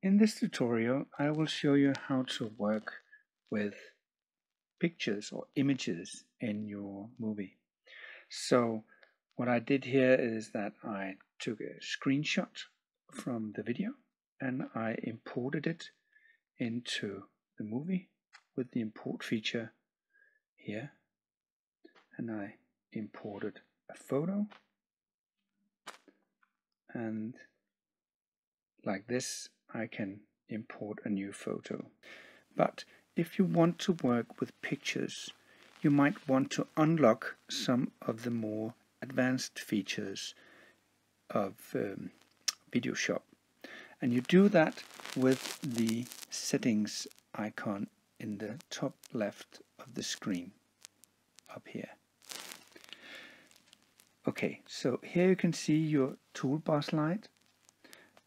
In this tutorial I will show you how to work with pictures or images in your movie. So what I did here is that I took a screenshot from the video and I imported it into the movie with the import feature here and I imported a photo and like this I can import a new photo. But if you want to work with pictures, you might want to unlock some of the more advanced features of um, Videoshop. And you do that with the settings icon in the top left of the screen up here. Okay, so here you can see your toolbar slide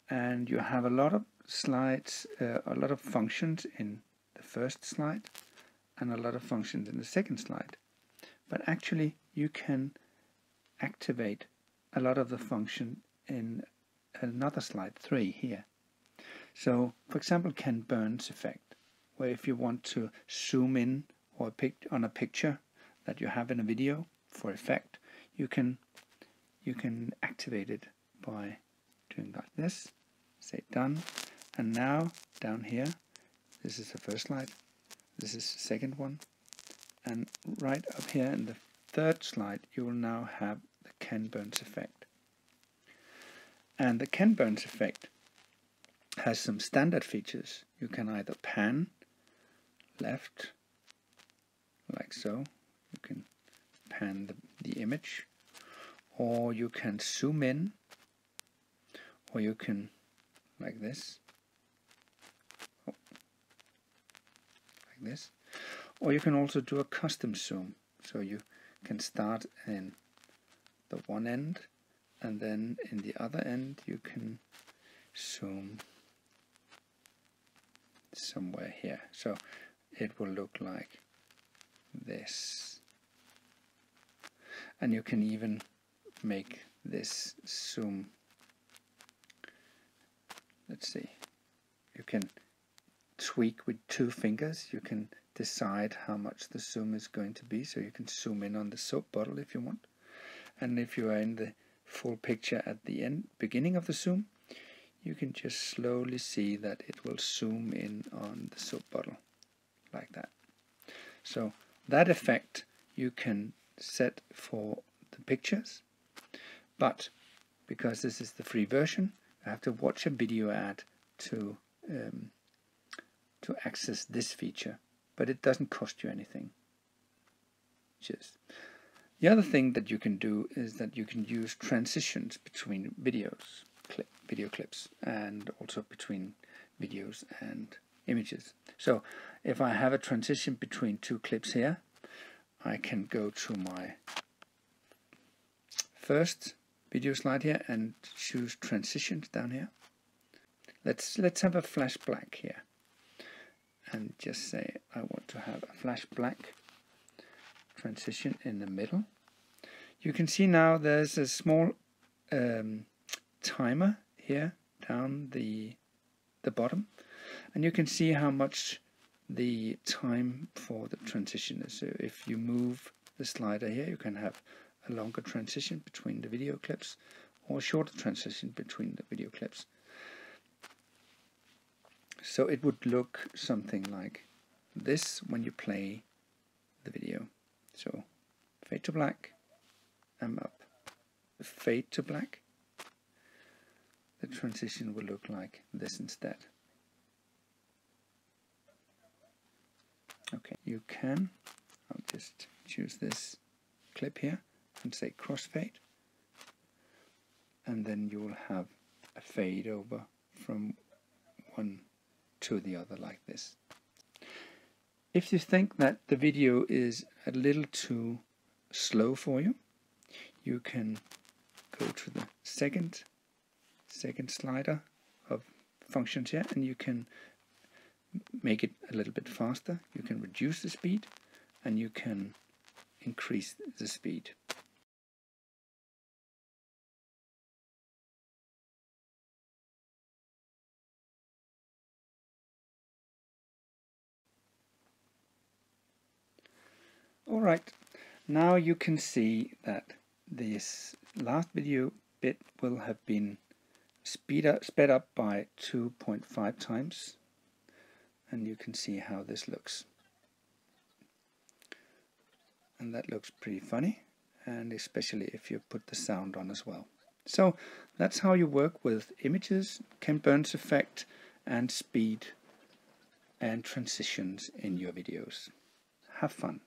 and you have a lot of slides, uh, a lot of functions in the first slide and a lot of functions in the second slide. But actually you can activate a lot of the function in another slide 3 here. So for example Ken Burns effect where if you want to zoom in or pick on a picture that you have in a video for effect you can you can activate it by doing like this say done and now down here this is the first slide. This is the second one. And right up here in the third slide you will now have the Ken Burns effect. And the Ken Burns effect has some standard features. You can either pan left like so. You can pan the, the image. Or you can zoom in. Or you can like this like this. Or you can also do a custom zoom. So you can start in the one end and then in the other end you can zoom somewhere here. So it will look like this. And you can even make this zoom. Let's see. You can tweak with two fingers. You can decide how much the zoom is going to be so you can zoom in on the soap bottle if you want. And if you are in the full picture at the end beginning of the zoom you can just slowly see that it will zoom in on the soap bottle like that. So that effect you can set for the pictures but because this is the free version I have to watch a video ad to um, to access this feature but it doesn't cost you anything. Just the other thing that you can do is that you can use transitions between videos clip, video clips and also between videos and images. So if I have a transition between two clips here I can go to my first video slide here and choose transitions down here. Let's let's have a flash black here and just say I want to have a flash black transition in the middle. You can see now there's a small um, timer here down the the bottom and you can see how much the time for the transition is. So if you move the slider here you can have a longer transition between the video clips or a shorter transition between the video clips. So it would look something like this when you play the video. So fade to black, and up. Fade to black. The transition will look like this instead. Okay, you can, I'll just choose this clip here and say crossfade and then you will have a fade over from one to the other like this. If you think that the video is a little too slow for you, you can go to the second second slider of functions here and you can make it a little bit faster. You can reduce the speed and you can increase the speed. Alright, now you can see that this last video bit will have been speed up, sped up by 2.5 times and you can see how this looks and that looks pretty funny and especially if you put the sound on as well so that's how you work with images, Ken Burns effect and speed and transitions in your videos. Have fun.